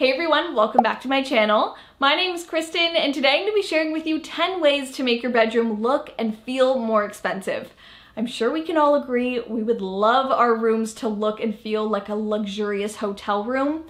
Hey everyone, welcome back to my channel. My name is Kristen and today I'm going to be sharing with you 10 ways to make your bedroom look and feel more expensive. I'm sure we can all agree we would love our rooms to look and feel like a luxurious hotel room.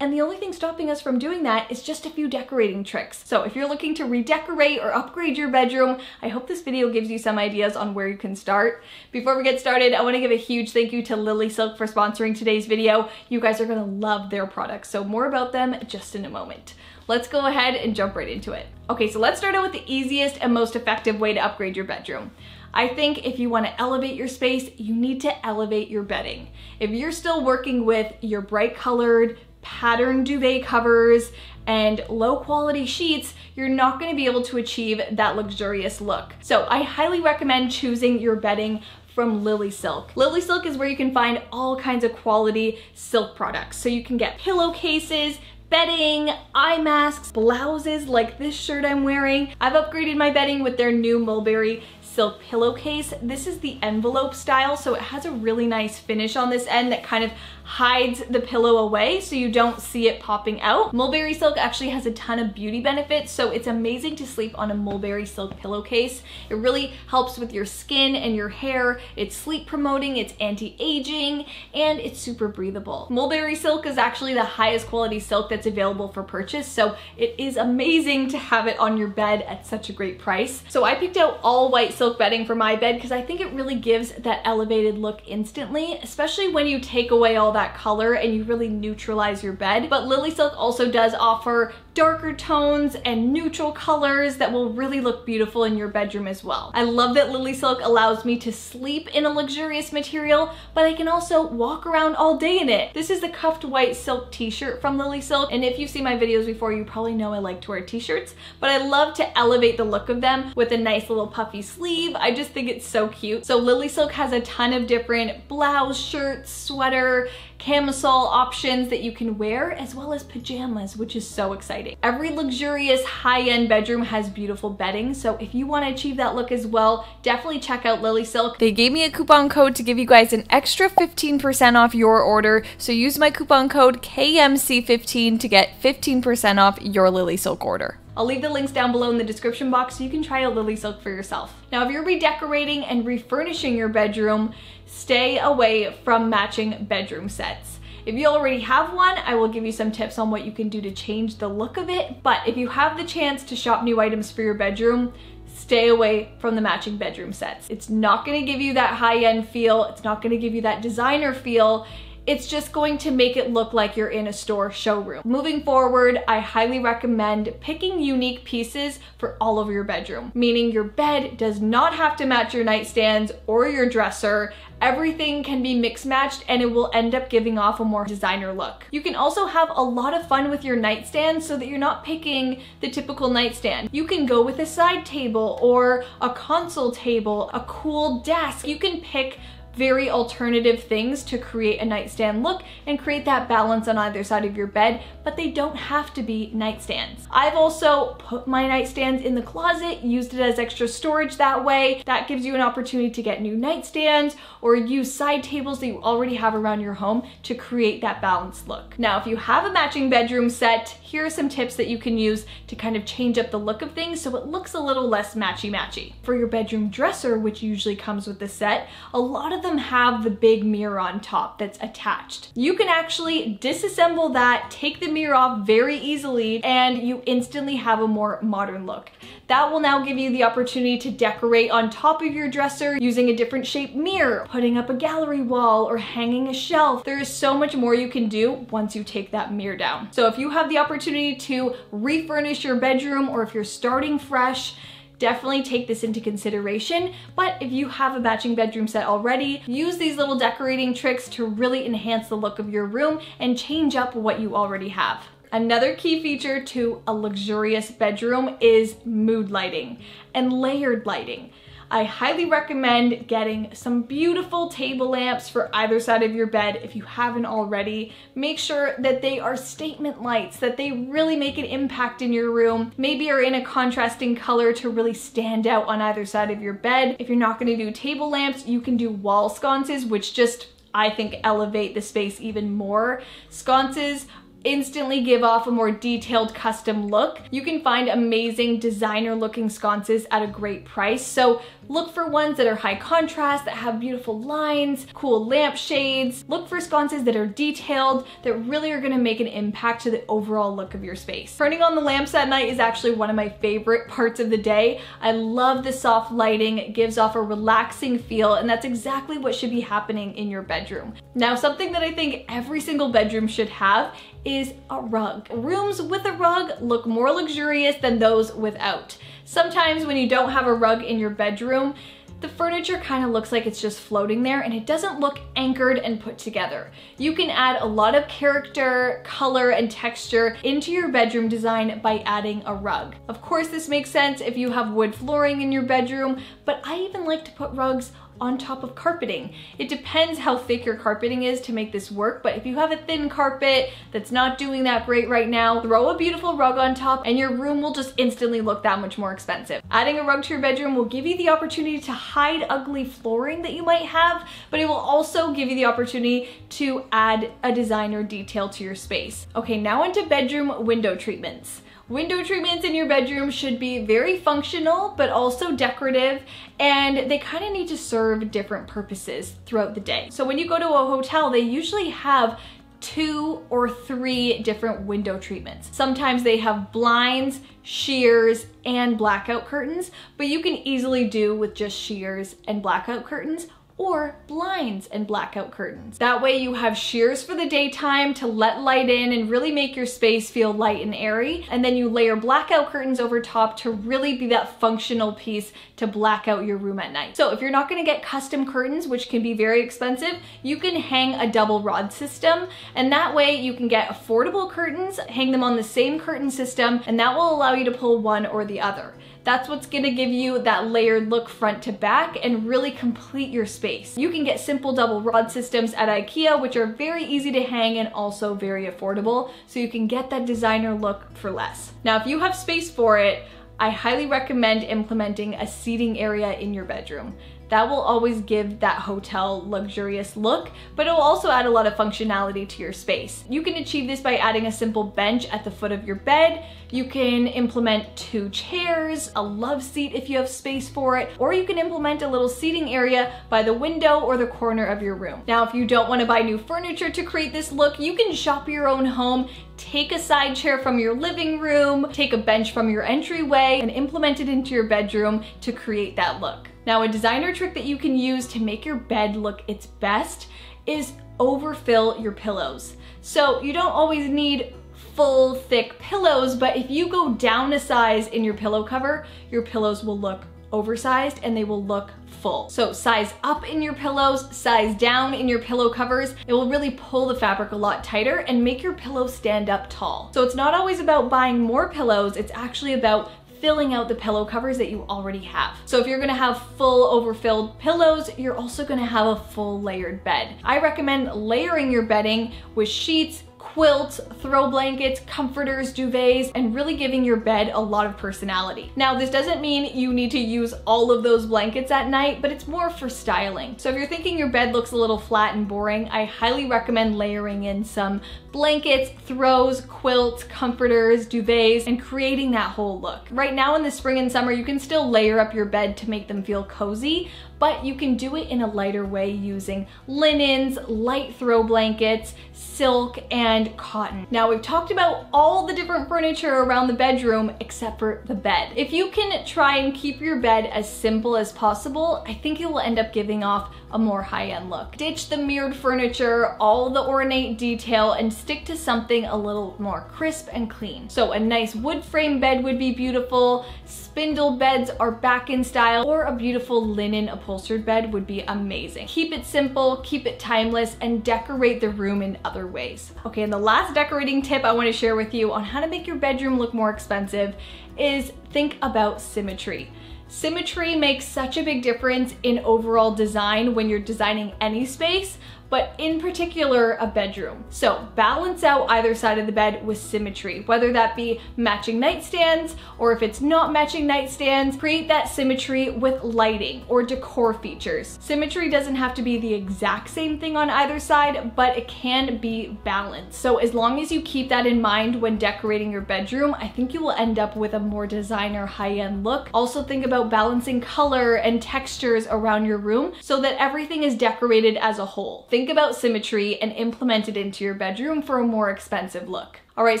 And the only thing stopping us from doing that is just a few decorating tricks. So if you're looking to redecorate or upgrade your bedroom, I hope this video gives you some ideas on where you can start. Before we get started, I wanna give a huge thank you to Lily Silk for sponsoring today's video. You guys are gonna love their products, so more about them just in a moment. Let's go ahead and jump right into it. Okay, so let's start out with the easiest and most effective way to upgrade your bedroom. I think if you wanna elevate your space, you need to elevate your bedding. If you're still working with your bright colored, pattern duvet covers and low quality sheets, you're not gonna be able to achieve that luxurious look. So I highly recommend choosing your bedding from Lily Silk. Lily Silk is where you can find all kinds of quality silk products. So you can get pillowcases, bedding, eye masks, blouses like this shirt I'm wearing. I've upgraded my bedding with their new mulberry silk pillowcase. This is the envelope style, so it has a really nice finish on this end that kind of hides the pillow away so you don't see it popping out. Mulberry silk actually has a ton of beauty benefits, so it's amazing to sleep on a mulberry silk pillowcase. It really helps with your skin and your hair. It's sleep promoting, it's anti-aging, and it's super breathable. Mulberry silk is actually the highest quality silk that's available for purchase, so it is amazing to have it on your bed at such a great price. So I picked out all white silk bedding for my bed because I think it really gives that elevated look instantly, especially when you take away all that that color and you really neutralize your bed. But Lily Silk also does offer darker tones and neutral colors that will really look beautiful in your bedroom as well. I love that Lily Silk allows me to sleep in a luxurious material, but I can also walk around all day in it. This is the cuffed white silk t-shirt from Lily Silk, and if you've seen my videos before, you probably know I like to wear t-shirts, but I love to elevate the look of them with a nice little puffy sleeve. I just think it's so cute. So Lily Silk has a ton of different blouse, shirts, sweater, camisole options that you can wear, as well as pajamas, which is so exciting. Every luxurious high-end bedroom has beautiful bedding, so if you want to achieve that look as well, definitely check out Lily Silk. They gave me a coupon code to give you guys an extra 15% off your order, so use my coupon code KMC15 to get 15% off your Lily Silk order. I'll leave the links down below in the description box so you can try out Lily Silk for yourself. Now, if you're redecorating and refurnishing your bedroom, stay away from matching bedroom sets. If you already have one, I will give you some tips on what you can do to change the look of it. But if you have the chance to shop new items for your bedroom, stay away from the matching bedroom sets. It's not gonna give you that high-end feel. It's not gonna give you that designer feel. It's just going to make it look like you're in a store showroom. Moving forward, I highly recommend picking unique pieces for all of your bedroom, meaning your bed does not have to match your nightstands or your dresser. Everything can be mix matched and it will end up giving off a more designer look. You can also have a lot of fun with your nightstand so that you're not picking the typical nightstand. You can go with a side table or a console table, a cool desk. You can pick very alternative things to create a nightstand look and create that balance on either side of your bed, but they don't have to be nightstands. I've also put my nightstands in the closet, used it as extra storage that way. That gives you an opportunity to get new nightstands or use side tables that you already have around your home to create that balanced look. Now, if you have a matching bedroom set, here are some tips that you can use to kind of change up the look of things so it looks a little less matchy-matchy. For your bedroom dresser, which usually comes with the set, a lot of them have the big mirror on top that's attached. You can actually disassemble that, take the mirror off very easily, and you instantly have a more modern look. That will now give you the opportunity to decorate on top of your dresser using a different shaped mirror, putting up a gallery wall, or hanging a shelf. There is so much more you can do once you take that mirror down. So if you have the opportunity to refurnish your bedroom or if you're starting fresh, definitely take this into consideration. But if you have a matching bedroom set already, use these little decorating tricks to really enhance the look of your room and change up what you already have. Another key feature to a luxurious bedroom is mood lighting and layered lighting. I highly recommend getting some beautiful table lamps for either side of your bed if you haven't already. Make sure that they are statement lights, that they really make an impact in your room. Maybe are in a contrasting color to really stand out on either side of your bed. If you're not gonna do table lamps, you can do wall sconces, which just I think elevate the space even more. Sconces instantly give off a more detailed custom look. You can find amazing designer looking sconces at a great price. So look for ones that are high contrast, that have beautiful lines, cool lampshades. Look for sconces that are detailed, that really are gonna make an impact to the overall look of your space. Turning on the lamps at night is actually one of my favorite parts of the day. I love the soft lighting, it gives off a relaxing feel, and that's exactly what should be happening in your bedroom. Now, something that I think every single bedroom should have is a rug. Rooms with a rug look more luxurious than those without. Sometimes when you don't have a rug in your bedroom, the furniture kind of looks like it's just floating there and it doesn't look anchored and put together. You can add a lot of character, color, and texture into your bedroom design by adding a rug. Of course, this makes sense if you have wood flooring in your bedroom, but I even like to put rugs on top of carpeting. It depends how thick your carpeting is to make this work, but if you have a thin carpet that's not doing that great right now, throw a beautiful rug on top and your room will just instantly look that much more expensive. Adding a rug to your bedroom will give you the opportunity to hide ugly flooring that you might have, but it will also give you the opportunity to add a designer detail to your space. Okay, now into bedroom window treatments. Window treatments in your bedroom should be very functional, but also decorative, and they kind of need to serve different purposes throughout the day. So when you go to a hotel, they usually have two or three different window treatments. Sometimes they have blinds, sheers, and blackout curtains, but you can easily do with just sheers and blackout curtains or blinds and blackout curtains. That way you have sheers for the daytime to let light in and really make your space feel light and airy. And then you layer blackout curtains over top to really be that functional piece to black out your room at night. So if you're not gonna get custom curtains, which can be very expensive, you can hang a double rod system. And that way you can get affordable curtains, hang them on the same curtain system, and that will allow you to pull one or the other. That's what's gonna give you that layered look front to back and really complete your space. You can get simple double rod systems at Ikea, which are very easy to hang and also very affordable, so you can get that designer look for less. Now, if you have space for it, I highly recommend implementing a seating area in your bedroom. That will always give that hotel luxurious look, but it will also add a lot of functionality to your space. You can achieve this by adding a simple bench at the foot of your bed. You can implement two chairs, a love seat if you have space for it, or you can implement a little seating area by the window or the corner of your room. Now, if you don't wanna buy new furniture to create this look, you can shop your own home take a side chair from your living room, take a bench from your entryway, and implement it into your bedroom to create that look. Now, a designer trick that you can use to make your bed look its best is overfill your pillows. So you don't always need full thick pillows, but if you go down a size in your pillow cover, your pillows will look oversized and they will look full. So size up in your pillows, size down in your pillow covers. It will really pull the fabric a lot tighter and make your pillow stand up tall. So it's not always about buying more pillows, it's actually about filling out the pillow covers that you already have. So if you're gonna have full overfilled pillows, you're also gonna have a full layered bed. I recommend layering your bedding with sheets, quilts, throw blankets, comforters, duvets, and really giving your bed a lot of personality. Now, this doesn't mean you need to use all of those blankets at night, but it's more for styling. So if you're thinking your bed looks a little flat and boring, I highly recommend layering in some blankets, throws, quilts, comforters, duvets, and creating that whole look. Right now in the spring and summer, you can still layer up your bed to make them feel cozy, but you can do it in a lighter way using linens, light throw blankets, silk, and cotton. Now we've talked about all the different furniture around the bedroom except for the bed. If you can try and keep your bed as simple as possible, I think it will end up giving off a more high-end look. Ditch the mirrored furniture, all the ornate detail, and stick to something a little more crisp and clean. So a nice wood frame bed would be beautiful, spindle beds are back in style, or a beautiful linen upholstered bed would be amazing. Keep it simple, keep it timeless, and decorate the room in other ways. Okay, and the last decorating tip I wanna share with you on how to make your bedroom look more expensive is think about symmetry. Symmetry makes such a big difference in overall design when you're designing any space, but in particular a bedroom. So balance out either side of the bed with symmetry, whether that be matching nightstands or if it's not matching nightstands, create that symmetry with lighting or decor features. Symmetry doesn't have to be the exact same thing on either side, but it can be balanced. So as long as you keep that in mind when decorating your bedroom, I think you will end up with a more designer high-end look. Also think about balancing color and textures around your room so that everything is decorated as a whole. Think about symmetry and implement it into your bedroom for a more expensive look. All right,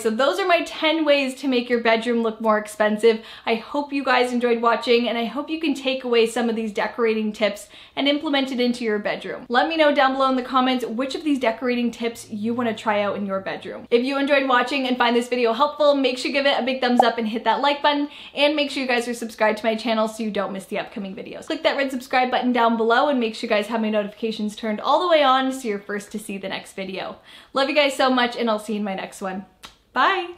so those are my 10 ways to make your bedroom look more expensive. I hope you guys enjoyed watching and I hope you can take away some of these decorating tips and implement it into your bedroom. Let me know down below in the comments which of these decorating tips you wanna try out in your bedroom. If you enjoyed watching and find this video helpful, make sure you give it a big thumbs up and hit that like button and make sure you guys are subscribed to my channel so you don't miss the upcoming videos. Click that red subscribe button down below and make sure you guys have my notifications turned all the way on so you're first to see the next video. Love you guys so much and I'll see you in my next one. Bye!